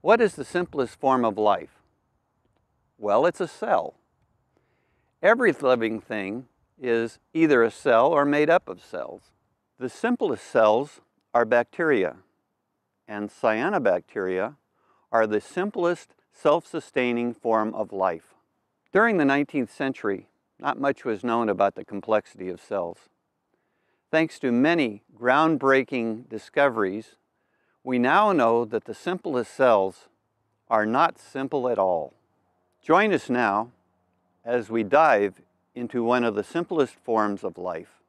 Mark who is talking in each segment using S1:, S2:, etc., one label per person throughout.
S1: What is the simplest form of life? Well, it's a cell. Every living thing is either a cell or made up of cells. The simplest cells are bacteria, and cyanobacteria are the simplest self-sustaining form of life. During the 19th century, not much was known about the complexity of cells. Thanks to many groundbreaking discoveries, we now know that the simplest cells are not simple at all. Join us now as we dive into one of the simplest forms of life.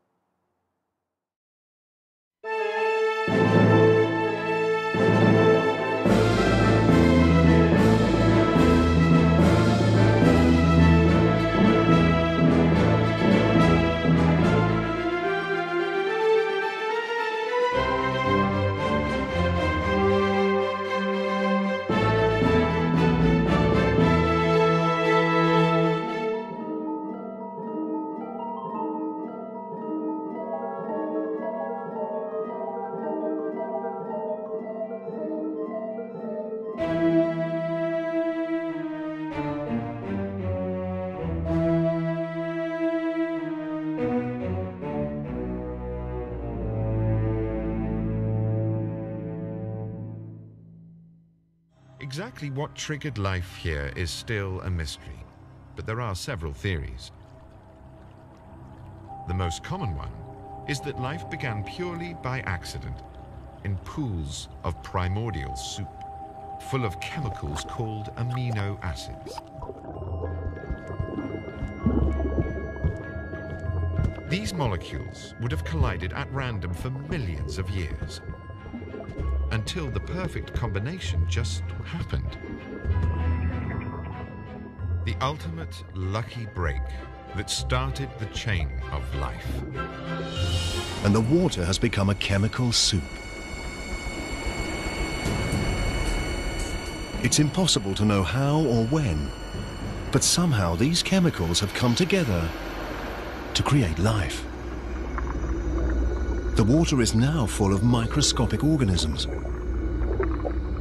S2: Exactly what triggered life here is still a mystery, but there are several theories. The most common one is that life began purely by accident in pools of primordial soup, full of chemicals called amino acids. These molecules would have collided at random for millions of years until the perfect combination just happened. The ultimate lucky break that started the chain of life.
S3: And the water has become a chemical soup. It's impossible to know how or when, but somehow these chemicals have come together to create life. The water is now full of microscopic organisms.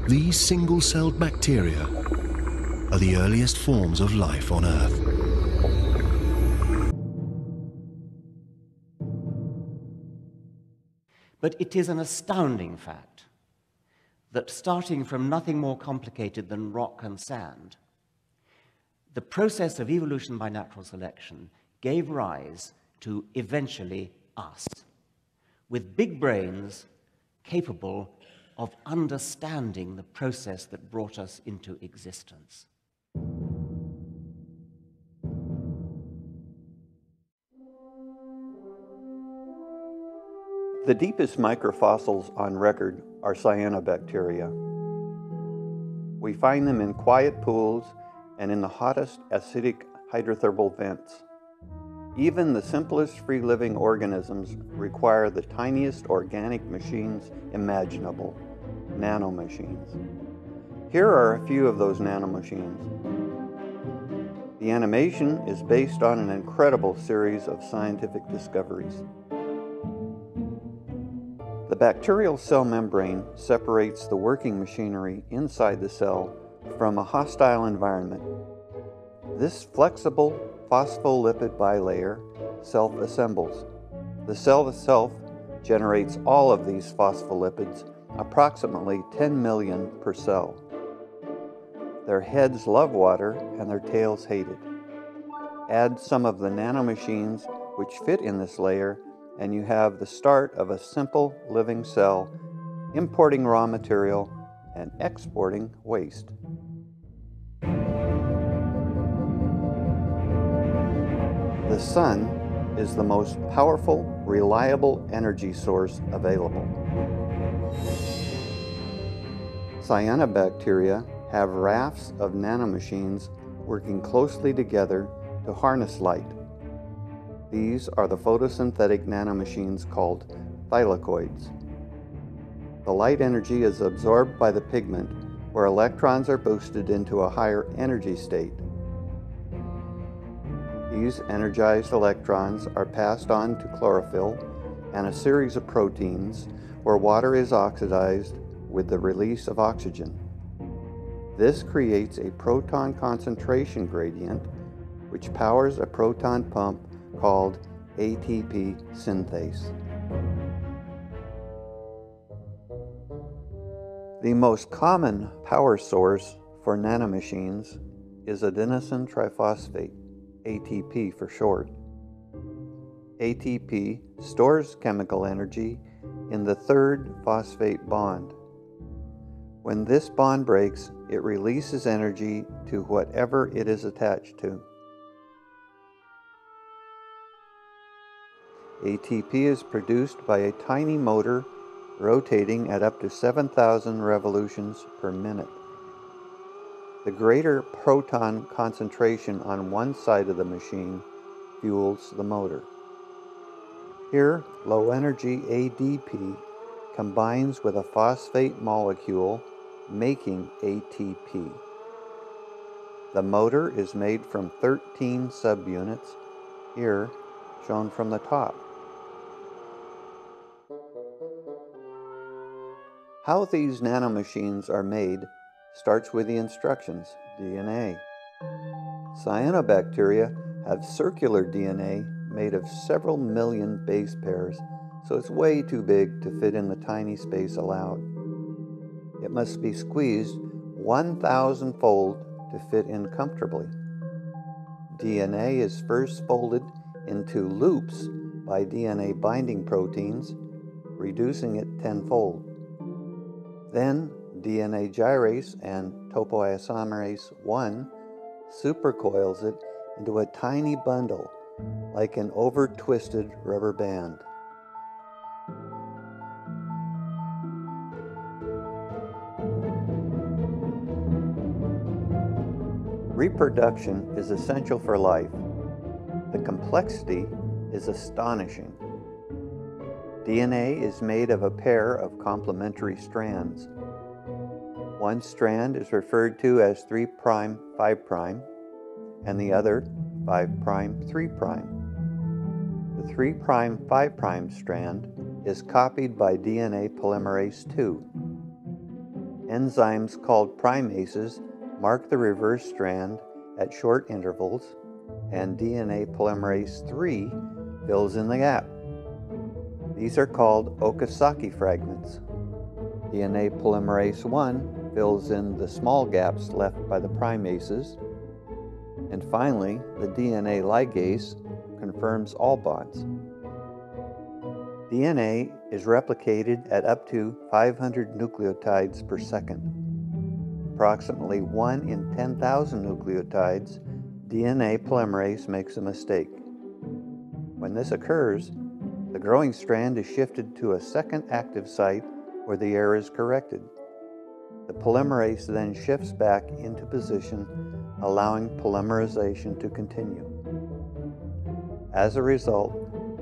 S3: These single-celled bacteria are the earliest forms of life on Earth.
S4: But it is an astounding fact that starting from nothing more complicated than rock and sand, the process of evolution by natural selection gave rise to eventually us with big brains capable of understanding the process that brought us into existence.
S1: The deepest microfossils on record are cyanobacteria. We find them in quiet pools and in the hottest acidic hydrothermal vents. Even the simplest free-living organisms require the tiniest organic machines imaginable, nanomachines. Here are a few of those nanomachines. The animation is based on an incredible series of scientific discoveries. The bacterial cell membrane separates the working machinery inside the cell from a hostile environment. This flexible phospholipid bilayer self-assembles. The cell itself generates all of these phospholipids, approximately 10 million per cell. Their heads love water and their tails hate it. Add some of the nanomachines which fit in this layer and you have the start of a simple living cell importing raw material and exporting waste. The sun is the most powerful, reliable energy source available. Cyanobacteria have rafts of nanomachines working closely together to harness light. These are the photosynthetic nanomachines called thylakoids. The light energy is absorbed by the pigment where electrons are boosted into a higher energy state. These energized electrons are passed on to chlorophyll and a series of proteins where water is oxidized with the release of oxygen. This creates a proton concentration gradient, which powers a proton pump called ATP synthase. The most common power source for nanomachines is adenosine triphosphate, ATP for short. ATP stores chemical energy in the third phosphate bond. When this bond breaks, it releases energy to whatever it is attached to. ATP is produced by a tiny motor rotating at up to 7,000 revolutions per minute. The greater proton concentration on one side of the machine fuels the motor. Here, low energy ADP combines with a phosphate molecule, making ATP. The motor is made from 13 subunits, here shown from the top. How these nanomachines are made starts with the instructions, DNA. Cyanobacteria have circular DNA made of several million base pairs, so it's way too big to fit in the tiny space allowed. It must be squeezed 1,000 fold to fit in comfortably. DNA is first folded into loops by DNA binding proteins, reducing it tenfold. Then DNA gyrase and topoisomerase 1 supercoils it into a tiny bundle like an over twisted rubber band. Reproduction is essential for life. The complexity is astonishing. DNA is made of a pair of complementary strands. One strand is referred to as 3' 5' and the other 5' 3'. The 3' 5' strand is copied by DNA polymerase II. Enzymes called primases mark the reverse strand at short intervals, and DNA polymerase III fills in the gap. These are called Okazaki fragments. DNA polymerase I fills in the small gaps left by the primases. And finally, the DNA ligase confirms all bonds. DNA is replicated at up to 500 nucleotides per second. Approximately 1 in 10,000 nucleotides, DNA polymerase makes a mistake. When this occurs, the growing strand is shifted to a second active site where the error is corrected. The polymerase then shifts back into position, allowing polymerization to continue. As a result,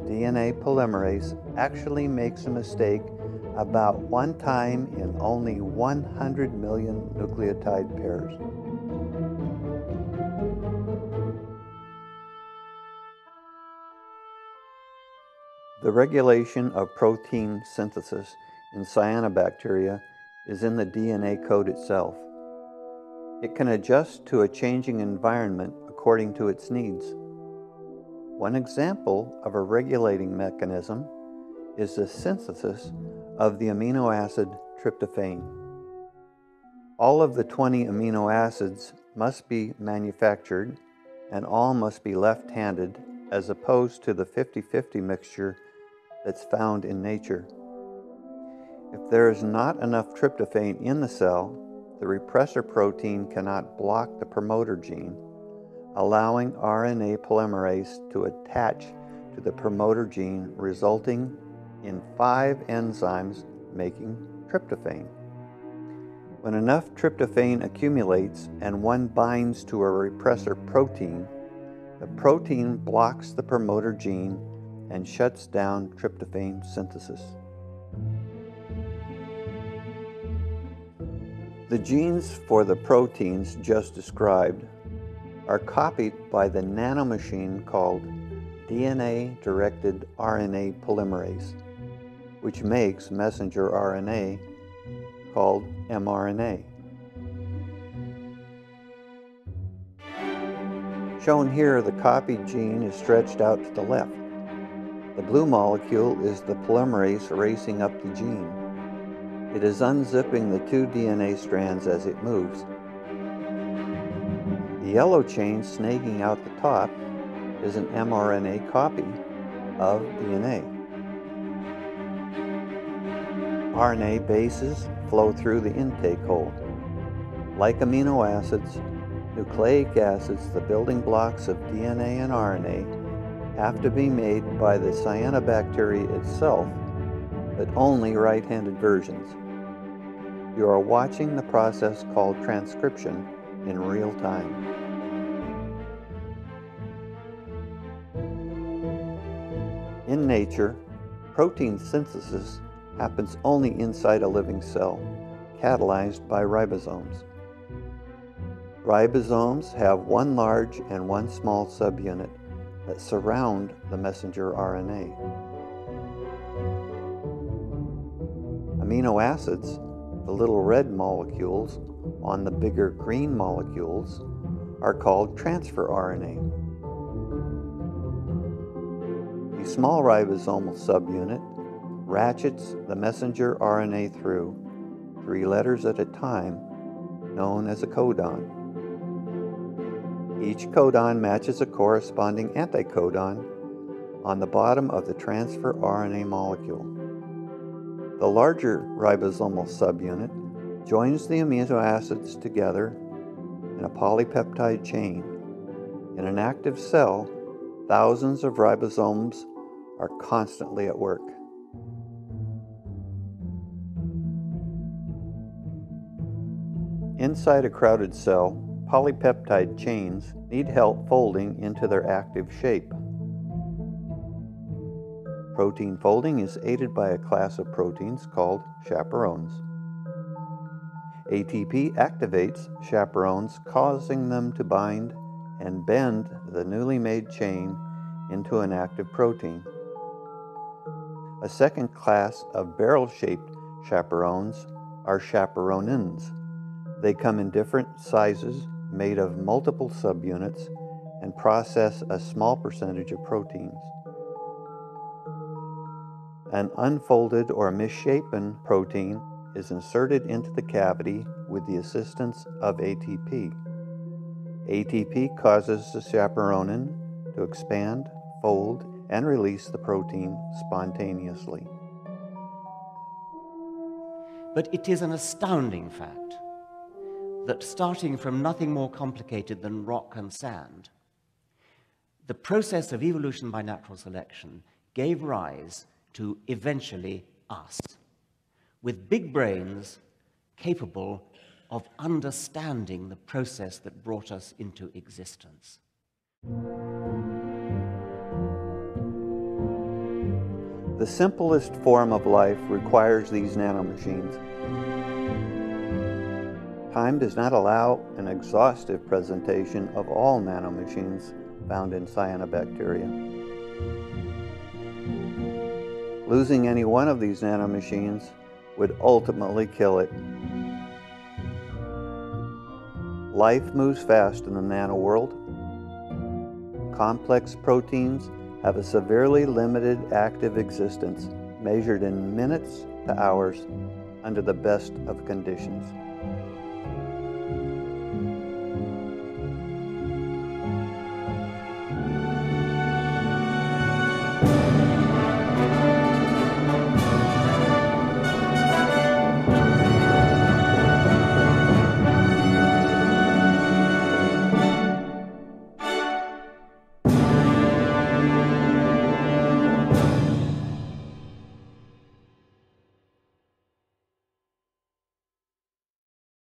S1: DNA polymerase actually makes a mistake about one time in only 100 million nucleotide pairs. The regulation of protein synthesis in cyanobacteria is in the DNA code itself. It can adjust to a changing environment according to its needs. One example of a regulating mechanism is the synthesis of the amino acid tryptophan. All of the 20 amino acids must be manufactured and all must be left handed as opposed to the 50 50 mixture that's found in nature. If there is not enough tryptophan in the cell, the repressor protein cannot block the promoter gene, allowing RNA polymerase to attach to the promoter gene, resulting in five enzymes making tryptophan. When enough tryptophan accumulates and one binds to a repressor protein, the protein blocks the promoter gene and shuts down tryptophan synthesis. The genes for the proteins just described are copied by the nanomachine called DNA-directed RNA polymerase, which makes messenger RNA called mRNA. Shown here, the copied gene is stretched out to the left. The blue molecule is the polymerase racing up the gene. It is unzipping the two DNA strands as it moves. The yellow chain snaking out the top is an mRNA copy of DNA. RNA bases flow through the intake hole. Like amino acids, nucleic acids, the building blocks of DNA and RNA, have to be made by the cyanobacteria itself, but only right-handed versions. You are watching the process called transcription in real time. In nature, protein synthesis happens only inside a living cell, catalyzed by ribosomes. Ribosomes have one large and one small subunit that surround the messenger RNA. Amino acids, the little red molecules on the bigger green molecules, are called transfer RNA. The small ribosomal subunit ratchets the messenger RNA through, three letters at a time, known as a codon. Each codon matches a corresponding anticodon on the bottom of the transfer RNA molecule. The larger ribosomal subunit joins the amino acids together in a polypeptide chain. In an active cell, thousands of ribosomes are constantly at work. Inside a crowded cell, polypeptide chains need help folding into their active shape. Protein folding is aided by a class of proteins called chaperones. ATP activates chaperones, causing them to bind and bend the newly made chain into an active protein. A second class of barrel-shaped chaperones are chaperonins. They come in different sizes made of multiple subunits and process a small percentage of proteins. An unfolded or misshapen protein is inserted into the cavity with the assistance of ATP. ATP causes the chaperonin to expand, fold, and release the protein spontaneously.
S4: But it is an astounding fact that starting from nothing more complicated than rock and sand, the process of evolution by natural selection gave rise to eventually us, with big brains capable of understanding the process that brought us into existence.
S1: The simplest form of life requires these nanomachines. Time does not allow an exhaustive presentation of all nanomachines found in cyanobacteria. Losing any one of these nanomachines would ultimately kill it. Life moves fast in the nano world. Complex proteins have a severely limited active existence measured in minutes to hours under the best of conditions.